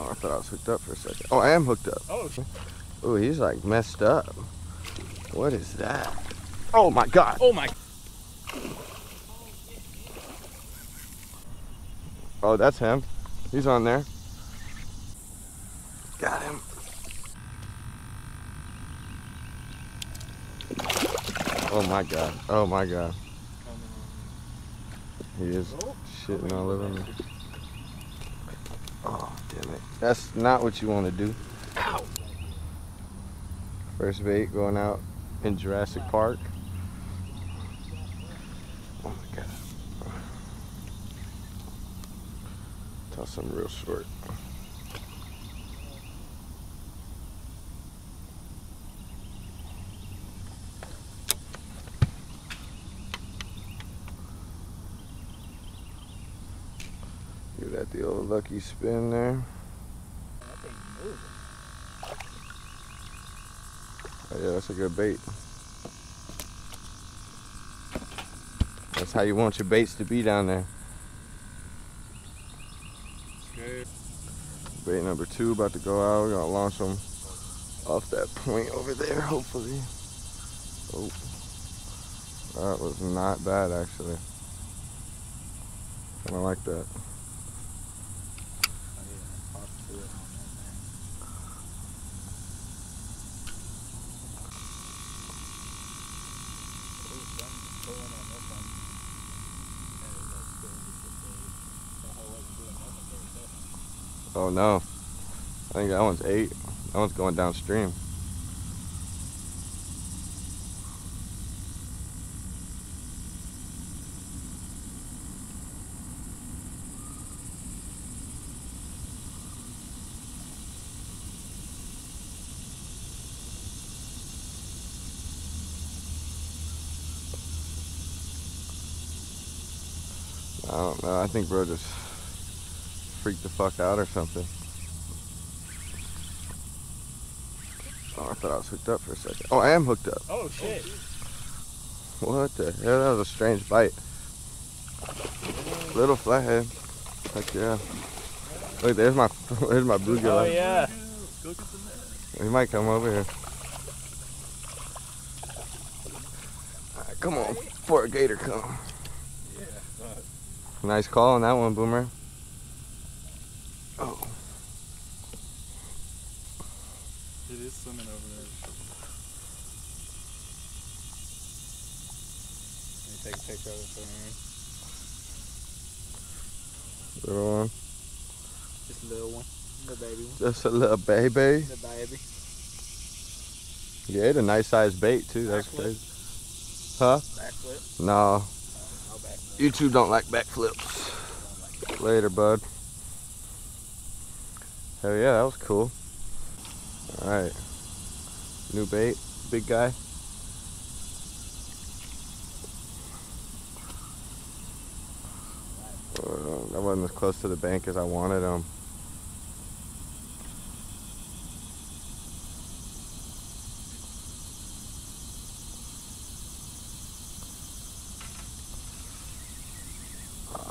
Oh, I thought I was hooked up for a second. Oh, I am hooked up. Oh. Oh, he's like messed up. What is that? Oh my god. Oh my. Oh, that's him. He's on there. Got him. Oh my god. Oh my god. He is oh. shitting all over me. Damn it. That's not what you want to do. Ow. First bait going out in Jurassic Park. Oh my god. Toss them real short. Give that the old lucky spin there. Oh yeah, that's a good bait. That's how you want your baits to be down there. Okay. Bait number two about to go out. We're gonna launch them off that point over there, hopefully. Oh, that was not bad actually. Of like that. No, I think that one's ate. That one's going downstream. I don't know. I think bro just freaked the fuck out or something. Oh, I thought I was hooked up for a second. Oh, I am hooked up. Oh shit. What the hell? That was a strange bite. Little flathead. Heck yeah. Look, there's my there's my bluegill. Oh yeah. He might come over here. Alright, come on, before a gator come. Nice call on that one, Boomer. Oh, It is swimming over there. Let me take a picture of it for me. little one. Just a little one. Little baby one. Just a little baby. Little baby. Yeah, it's a nice sized bait too. That's crazy. Huh? Backflip. No, No backflip. you two don't like backflips. Later, bud. Hell yeah, that was cool. Alright. New bait, big guy. Uh, that wasn't as close to the bank as I wanted him.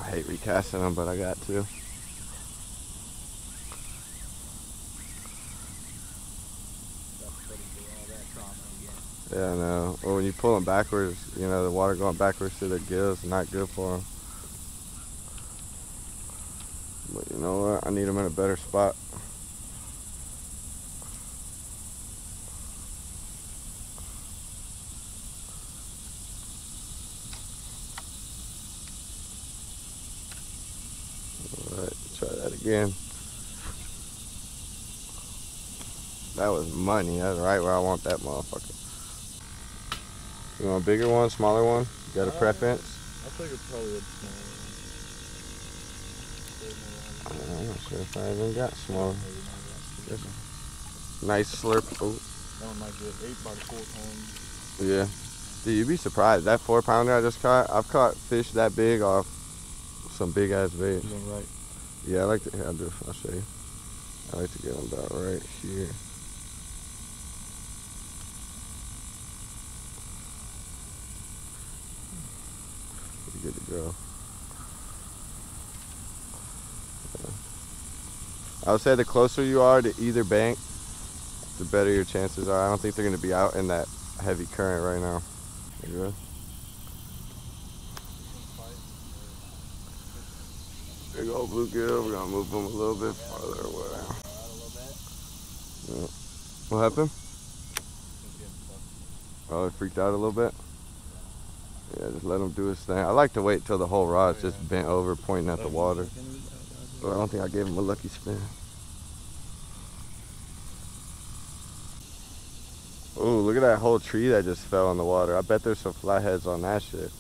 I hate recasting them, but I got to. Yeah, I know. Well, when you pull them backwards, you know, the water going backwards through their gills is not good for them. But you know what? I need them in a better spot. Again. That was money. That's right where I want that motherfucker. You want a bigger one, smaller one? You got a Uh, preference? I figured probably a smaller one. I'm not sure if I even got small. Nice slurp. Oh, That one might get eight by the four tons. yeah. Dude, you'd be surprised. That four pounder I just caught, I've caught fish that big off some big ass bait. You know, right? Yeah, I like to, I'll, do, I'll show you. I like to get them about right here. Pretty good to go. Yeah. I would say the closer you are to either bank, the better your chances are. I don't think they're gonna be out in that heavy current right now. You good? Big old bluegill. We're gonna move them a little bit farther away. Yeah. What happened? Oh, it freaked out a little bit. Yeah, just let him do his thing. I like to wait till the whole rod's just bent over, pointing at the water. But I don't think I gave him a lucky spin. Oh, look at that whole tree that just fell in the water. I bet there's some flatheads on that shit.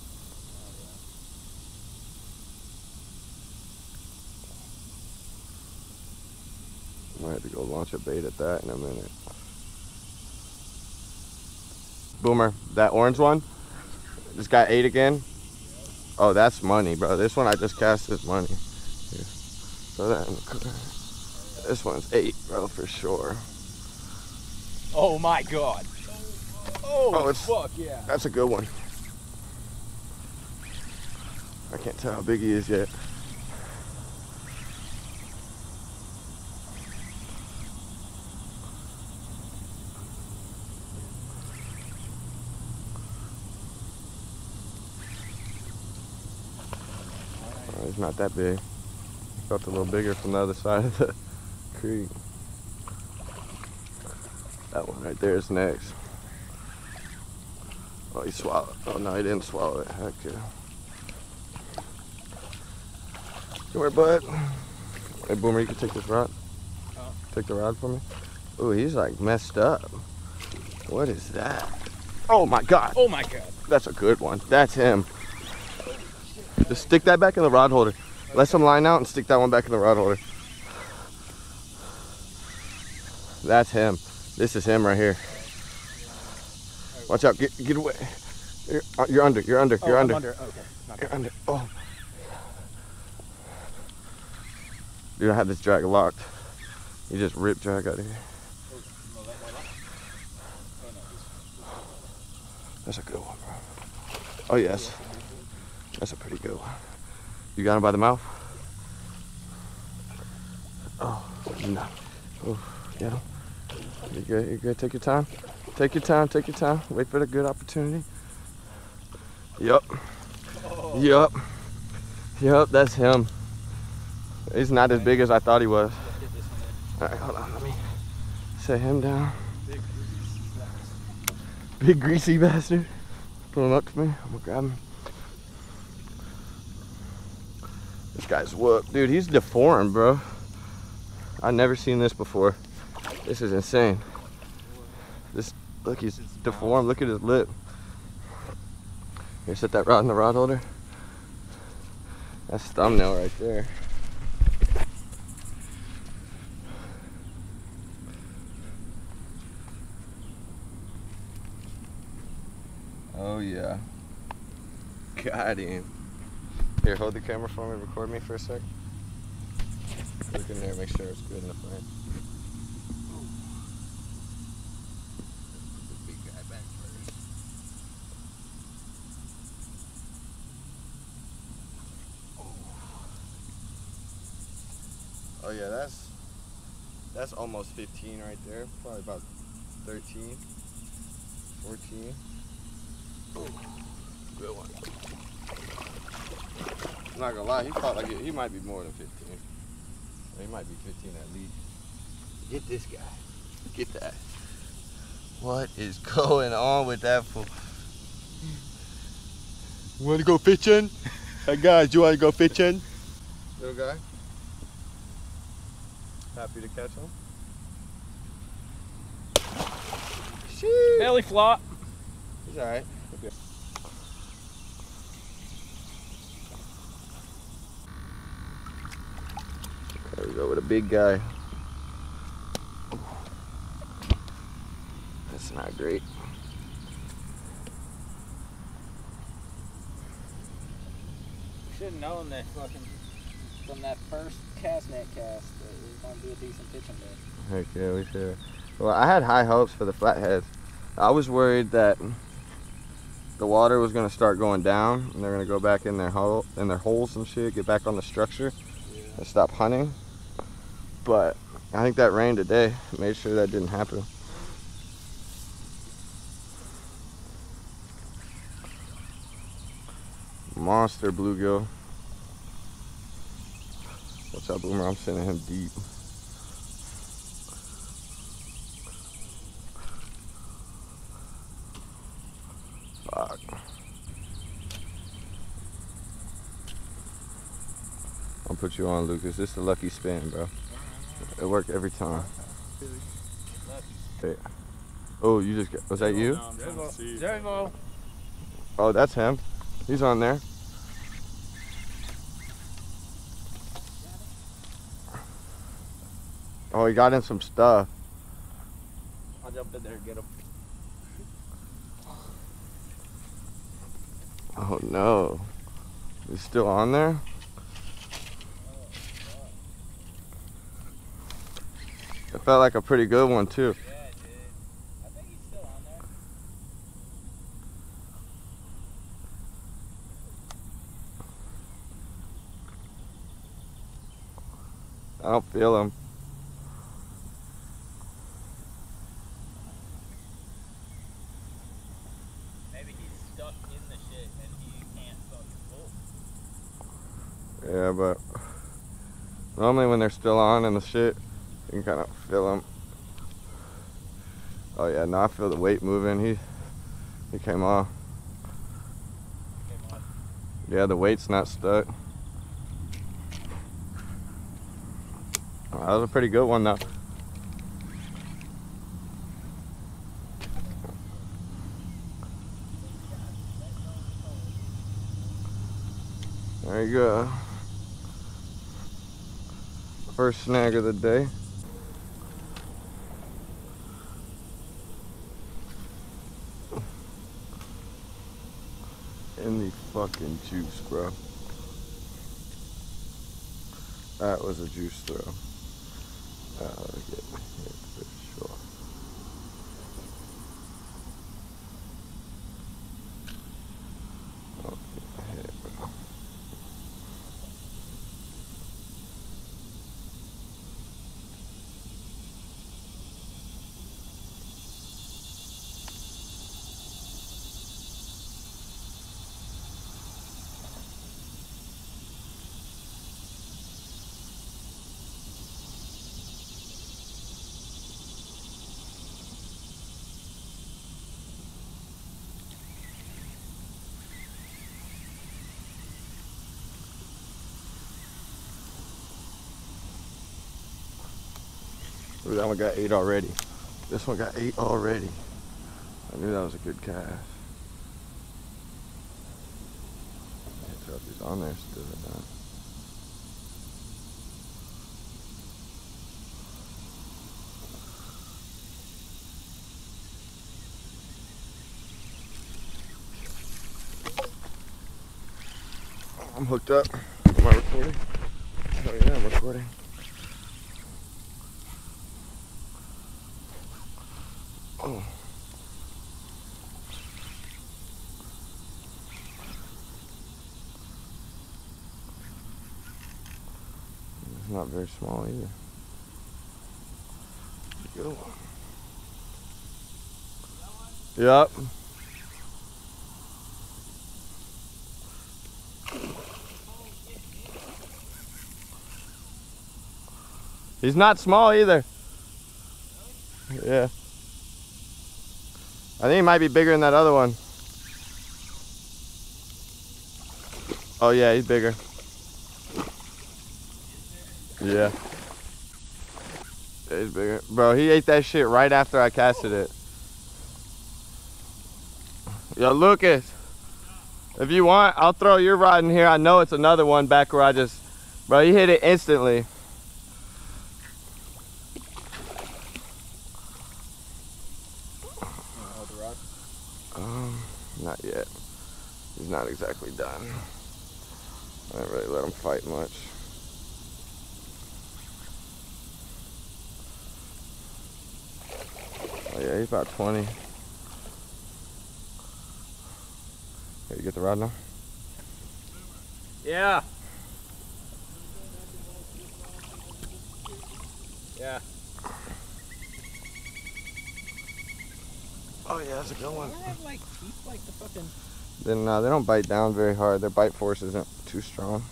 Might have to go launch a bait at that in a minute. Boomer, that orange one just got ate again. Oh, that's money, bro. This one I just cast is money. Here. Throw that in the cooker. This one's ate, bro, for sure. Oh my god. Oh, Oh, it's- fuck yeah. That's a good one. I can't tell how big he is yet. Not that big. Felt a little bigger from the other side of the creek. That one right there is next. Oh, he swallowed. Oh no, he didn't swallow it. Heck yeah. Come here, bud. Hey, Boomer, you can take this rod. Oh. Take the rod for me. Ooh, he's like messed up. What is that? Oh my God, Oh my god. that's a good one. That's him. Just stick that back in the rod holder. Let some line out and stick that one back in the rod holder. That's him. This is him right here. Watch out, get, get away. You're, uh, you're under, you're under, Oh, you're under. under. Okay. You're under. Oh. Dude, I had this drag locked. You just ripped drag out of here. No, that one. No. this- That's a good one, bro. Oh, yes. That's a pretty good one. You got him by the mouth? Oh, no. Oh, get him. You good? You good? Take your time. Take your time. Take your time. Wait for the good opportunity. Yup. Yup. Yup, that's him. He's not as big as I thought he was. All right, hold on. Let me set him down. Big greasy snacks. Big greasy bastard. Pull him up to me. I'm gonna grab him. This guy's whooped. Dude, he's deformed, bro. I've never seen this before. This is insane. This, look, he's deformed. Look at his lip. Here, set that rod in the rod holder. That's thumbnail right there. Oh yeah. Got him. Here, hold the camera for me. Record me for a sec. Look in there, make sure it's good in the frame. Big guy back first. Oh yeah, that's that's almost 15 right there. Probably about 13, 14. Good one. I'm not gonna lie, he fought like it, he might be more than 15. He might be 15 at least. Get this guy. Get that. What is going on with that fool? Want to go fishing? hey guys, you want to go fishing? Little guy. Happy to catch him. Sheesh. Belly flop. He's alright. Go with a big guy. That's not great. Should have known that fucking from that first cast net cast that it was gonna be a decent pitching day. Heck yeah, we should. Well, I had high hopes for the flatheads. I was worried that the water was gonna start going down and they're gonna go back in their hole in their holes and shit, get back on the structure and stop hunting. But I think that rain today made sure that didn't happen. Monster bluegill. What's up, Boomer? I'm sending him deep. Fuck. I'll put you on, Lucas. This is a lucky spin, bro. It worked every time. Hey. Oh, you just got, was that you? There you. Oh, that's him. He's on there. Oh, he got in some stuff. I'll jump in there and get him. Oh no. He's still on there? It felt like a pretty good one too. Yeah. I think he's still on there. I don't feel him. Maybe he's stuck in the shit and he can't fucking pull. Yeah, but normally when they're still on in the shit, you can kind of feel him. Oh yeah, now I feel the weight moving. He he came off. Came. Yeah, the weight's not stuck. That was a pretty good one though. There you go. First snag of the day. In the fucking juice, bro. That was a juice throw. Ought to get me hit for sure. Oh, hit, bro. Ooh, that one got ate already. This one got ate already. I knew that was a good cast. Can't tell if he's on there still or not. I'm hooked up. Am I recording? Oh yeah, I'm recording. Oh. It's not very small either. Good one. Yep. He's not small either. Yeah. I think he might be bigger than that other one. Oh yeah, he's bigger. Yeah. He's bigger. Bro, he ate that shit right after I casted it. Yo, Lucas. If you want, I'll throw your rod in here. I know it's another one back where I just... Bro, he hit it instantly. Um, not yet. He's not exactly done. I didn't really let him fight much. Oh yeah, he's about 20. Here, you get the rod now? Yeah. Yeah. Oh yeah, that's a good one. Don't they have like teeth like the fucking. Then uh, they don't bite down very hard. Their bite force isn't too strong.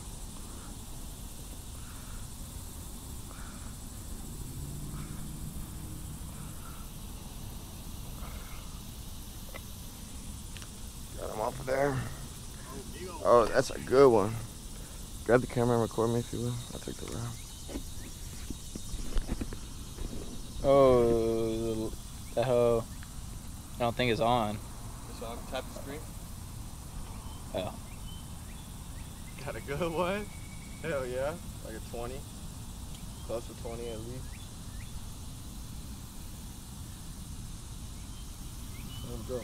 Got him off of there. Oh, that's a good one. Grab the camera and record me if you will. I'll take the round. Oh, the hoe. I don't think it's on. So I'll tap the screen. Oh. Got a good one. Hell yeah. Like a 20. Close to 20 at least. Let him go.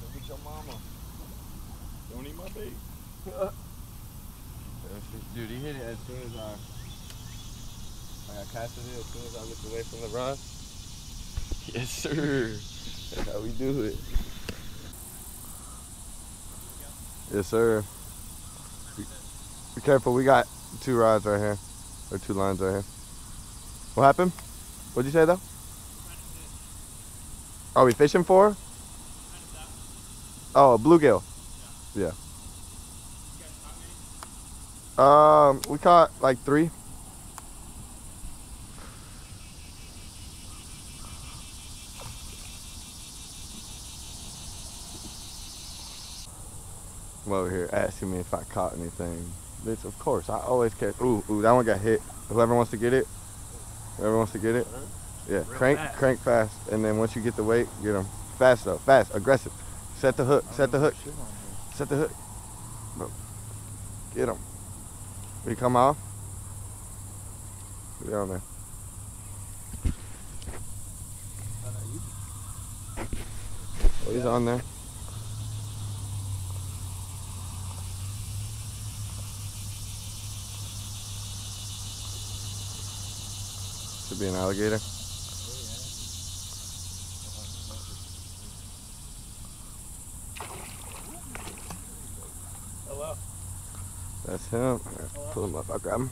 Look at your mama. Don't eat my bait. Dude, he hit it as soon as I, like I casted it as soon as I looked away from the rod. Yes, sir. That's how we do it. Yes, sir. Be, be careful. We got two rods right here, or two lines right here. What happened? What'd you say though? Are we fishing for? Oh, a bluegill. Yeah. Um, we caught like three. I'm over here asking me if I caught anything. Bitch, of course, I always catch. Ooh, ooh, that one got hit. Whoever wants to get it, whoever wants to get it, yeah, crank, fast. crank fast, and then once you get the weight, get them fast though, fast, aggressive. Set the hook, set the hook, set the hook. Bro, get him. You come off? Get on there. Oh, he's on there. Should be an alligator. That's him. Here, Pull him up. I'll grab him.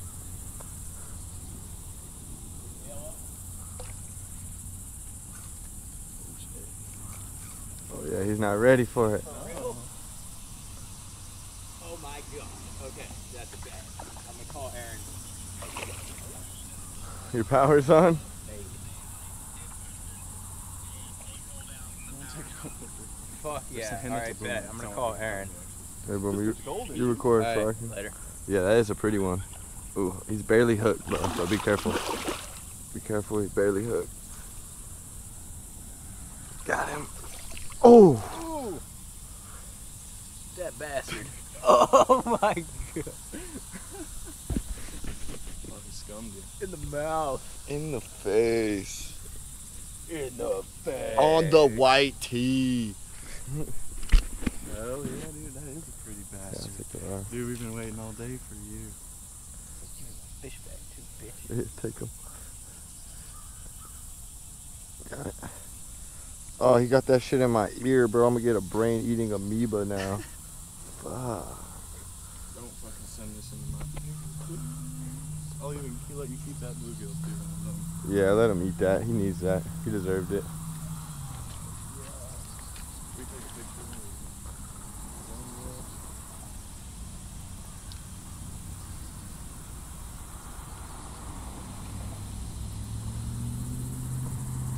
Oh yeah, he's not ready for it. Oh my god. Okay, that's bad. I'm gonna call Aaron. Your power's on. Fuck yeah. hand it to Alright, bet. I'm gonna call Aaron. Hey, boom, you, you record so I can. later. Yeah, that is a pretty one. Ooh, he's barely hooked, bro. So be careful. Be careful, he's barely hooked. Got him. Oh, That bastard. Oh my god. Oh, he scummed you. In the mouth. in the face. In the face. On the white tee. Hell oh, yeah, dude. That is a pretty Yeah, bastard. take the rod. Dude, we've been waiting all day for you. Fish bag too, bitch. Here, take him. Got it. Oh, he got that shit in my ear, bro. I'm gonna get a brain eating amoeba now. Fuck. Don't fucking send this into my. I'll even let you keep that bluegill too. Yeah, let him eat that. He needs that. He deserved it. We take a picture. of it.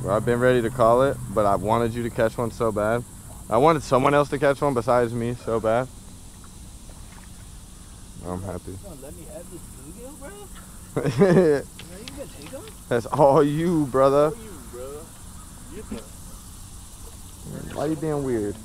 Well, I've been ready to call it, but I wanted you to catch one so bad. I wanted someone else to catch one besides me so bad. I'm happy. Let me have this bluegill, bro. Are you gonna take him? That's all you, brother. you, bro. Get the Why you being weird?